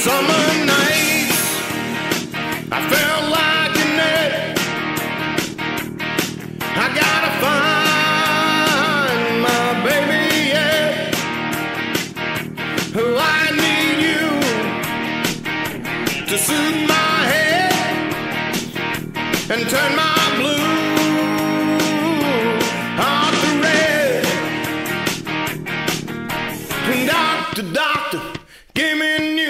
summer nights I felt like I gotta find my baby yeah. Oh, I need you to soothe my head and turn my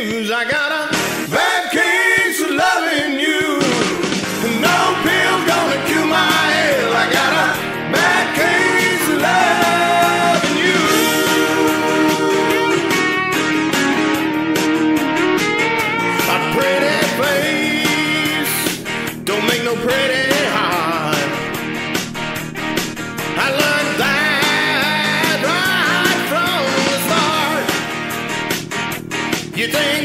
news. I got a bad case of loving you. No pill gonna cure my hell. I got a bad case of loving you. A pretty face don't make no pretty heart.